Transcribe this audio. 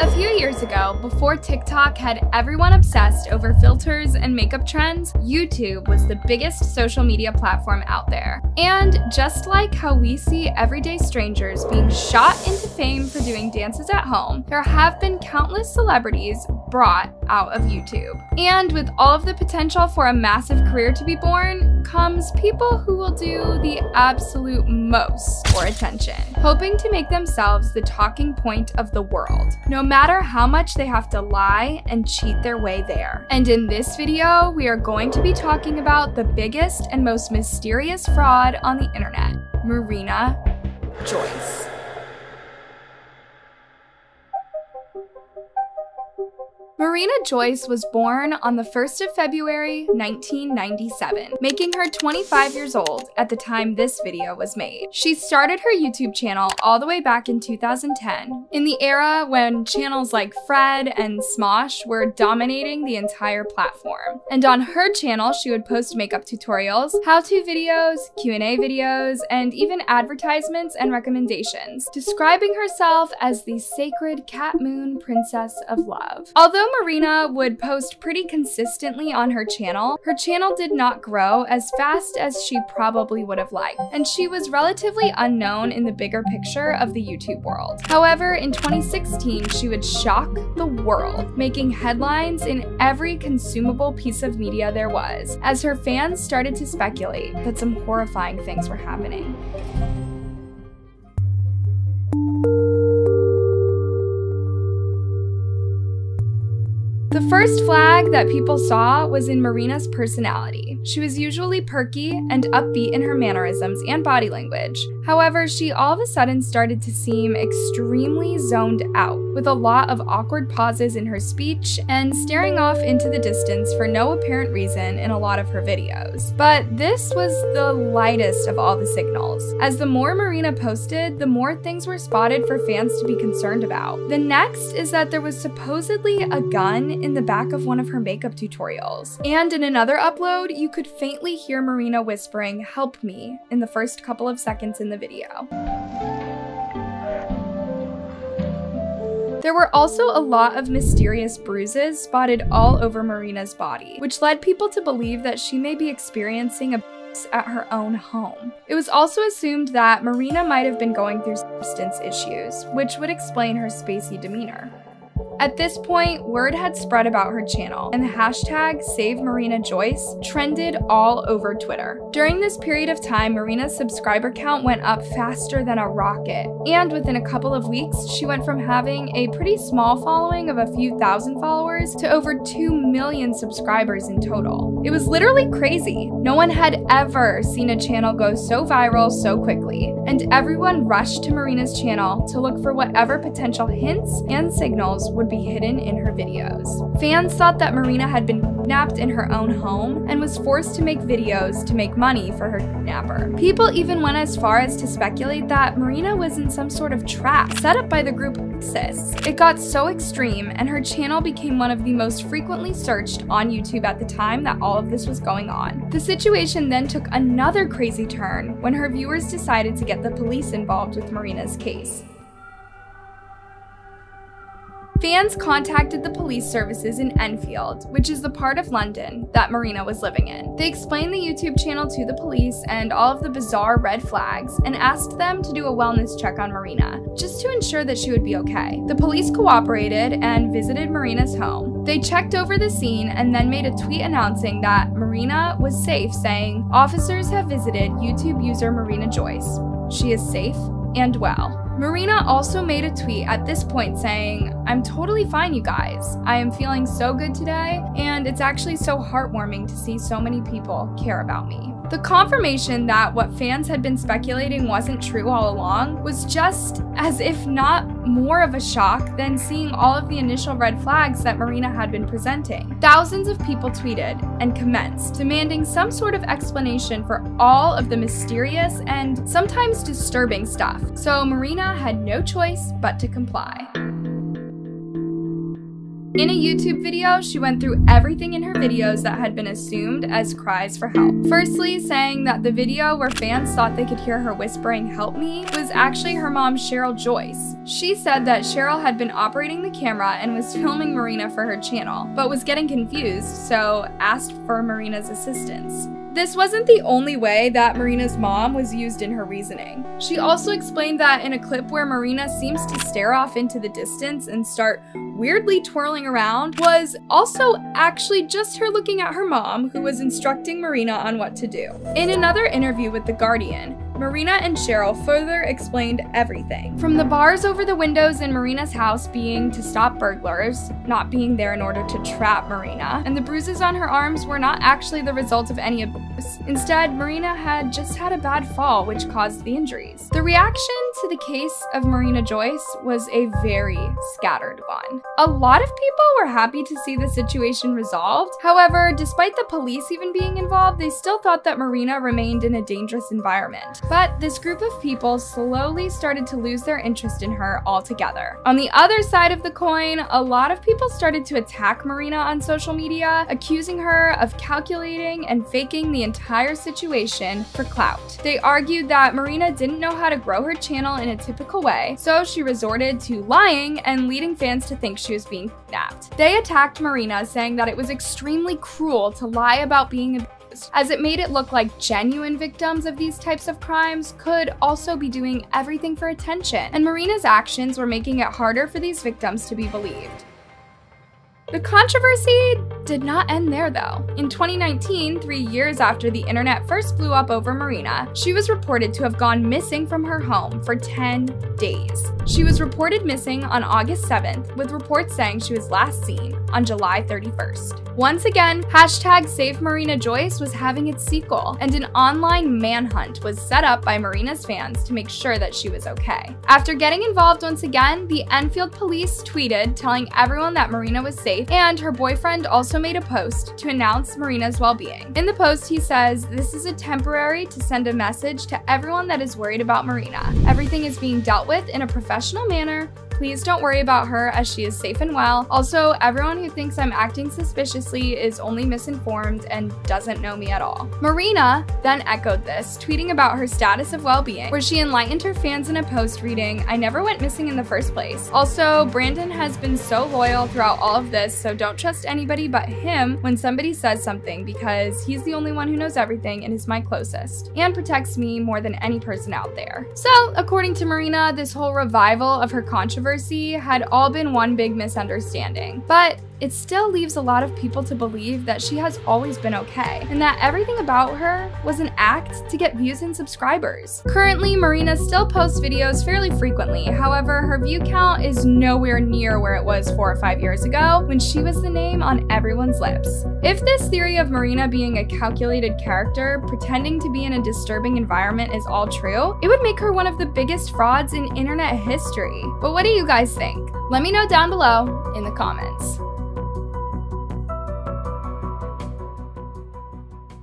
A few years ago, before TikTok had everyone obsessed over filters and makeup trends, YouTube was the biggest social media platform out there. And just like how we see everyday strangers being shot into fame for doing dances at home, there have been countless celebrities brought out of YouTube. And with all of the potential for a massive career to be born, comes people who will do the absolute most for attention, hoping to make themselves the talking point of the world, no matter how much they have to lie and cheat their way there. And in this video, we are going to be talking about the biggest and most mysterious fraud on the internet, Marina Joyce. Marina Joyce was born on the 1st of February 1997, making her 25 years old at the time this video was made. She started her YouTube channel all the way back in 2010, in the era when channels like Fred and Smosh were dominating the entire platform. And on her channel, she would post makeup tutorials, how-to videos, Q&A videos, and even advertisements and recommendations, describing herself as the sacred Cat Moon Princess of Love. Although Marina would post pretty consistently on her channel, her channel did not grow as fast as she probably would have liked, and she was relatively unknown in the bigger picture of the YouTube world. However, in 2016, she would shock the world, making headlines in every consumable piece of media there was, as her fans started to speculate that some horrifying things were happening. The first flag that people saw was in Marina's personality. She was usually perky and upbeat in her mannerisms and body language. However, she all of a sudden started to seem extremely zoned out, with a lot of awkward pauses in her speech and staring off into the distance for no apparent reason in a lot of her videos. But this was the lightest of all the signals. As the more Marina posted, the more things were spotted for fans to be concerned about. The next is that there was supposedly a gun in the back of one of her makeup tutorials. And in another upload, you could faintly hear Marina whispering, help me, in the first couple of seconds in the video. There were also a lot of mysterious bruises spotted all over Marina's body, which led people to believe that she may be experiencing a at her own home. It was also assumed that Marina might have been going through substance issues, which would explain her spacey demeanor. At this point, word had spread about her channel, and the hashtag SaveMarinaJoyce trended all over Twitter. During this period of time, Marina's subscriber count went up faster than a rocket, and within a couple of weeks, she went from having a pretty small following of a few thousand followers to over 2 million subscribers in total. It was literally crazy. No one had ever seen a channel go so viral so quickly, and everyone rushed to Marina's channel to look for whatever potential hints and signals would be hidden in her videos. Fans thought that Marina had been kidnapped in her own home and was forced to make videos to make money for her kidnapper. People even went as far as to speculate that Marina was in some sort of trap set up by the group ISIS. It got so extreme, and her channel became one of the most frequently searched on YouTube at the time that all of this was going on. The situation then took another crazy turn when her viewers decided to get the police involved with Marina's case. Fans contacted the police services in Enfield, which is the part of London that Marina was living in. They explained the YouTube channel to the police and all of the bizarre red flags and asked them to do a wellness check on Marina, just to ensure that she would be okay. The police cooperated and visited Marina's home. They checked over the scene and then made a tweet announcing that Marina was safe, saying, Officers have visited YouTube user Marina Joyce. She is safe and well. Marina also made a tweet at this point saying, I'm totally fine, you guys. I am feeling so good today, and it's actually so heartwarming to see so many people care about me. The confirmation that what fans had been speculating wasn't true all along was just as if not more of a shock than seeing all of the initial red flags that Marina had been presenting. Thousands of people tweeted and commenced, demanding some sort of explanation for all of the mysterious and sometimes disturbing stuff, so Marina had no choice but to comply. In a YouTube video, she went through everything in her videos that had been assumed as cries for help. Firstly, saying that the video where fans thought they could hear her whispering, help me, was actually her mom, Cheryl Joyce. She said that Cheryl had been operating the camera and was filming Marina for her channel, but was getting confused, so asked for Marina's assistance. This wasn't the only way that Marina's mom was used in her reasoning. She also explained that in a clip where Marina seems to stare off into the distance and start weirdly twirling around was also actually just her looking at her mom, who was instructing Marina on what to do. In another interview with The Guardian, Marina and Cheryl further explained everything. From the bars over the windows in Marina's house being to stop burglars, not being there in order to trap Marina, and the bruises on her arms were not actually the result of any abuse. Instead, Marina had just had a bad fall which caused the injuries. The reaction to the case of Marina Joyce was a very scattered one. A lot of people were happy to see the situation resolved. However, despite the police even being involved, they still thought that Marina remained in a dangerous environment. But this group of people slowly started to lose their interest in her altogether. On the other side of the coin, a lot of people started to attack Marina on social media, accusing her of calculating and faking the entire situation for clout. They argued that Marina didn't know how to grow her channel in a typical way, so she resorted to lying and leading fans to think she was being kidnapped. They attacked Marina, saying that it was extremely cruel to lie about being as it made it look like genuine victims of these types of crimes could also be doing everything for attention, and Marina's actions were making it harder for these victims to be believed. The controversy did not end there though. In 2019, three years after the internet first blew up over Marina, she was reported to have gone missing from her home for 10 days. She was reported missing on August 7th, with reports saying she was last seen on July 31st. Once again, hashtag Save Marina Joyce was having its sequel, and an online manhunt was set up by Marina's fans to make sure that she was okay. After getting involved once again, the Enfield police tweeted telling everyone that Marina was safe and her boyfriend also made a post to announce Marina's well being. In the post, he says, This is a temporary to send a message to everyone that is worried about Marina. Everything is being dealt with in a professional manner Please don't worry about her as she is safe and well. Also, everyone who thinks I'm acting suspiciously is only misinformed and doesn't know me at all. Marina then echoed this, tweeting about her status of well-being, where she enlightened her fans in a post reading, I never went missing in the first place. Also, Brandon has been so loyal throughout all of this, so don't trust anybody but him when somebody says something because he's the only one who knows everything and is my closest, and protects me more than any person out there. So, according to Marina, this whole revival of her controversy controversy had all been one big misunderstanding. But it still leaves a lot of people to believe that she has always been okay, and that everything about her was an act to get views and subscribers. Currently, Marina still posts videos fairly frequently, however, her view count is nowhere near where it was four or five years ago when she was the name on everyone's lips. If this theory of Marina being a calculated character, pretending to be in a disturbing environment is all true, it would make her one of the biggest frauds in internet history. But what do you guys think? Let me know down below in the comments.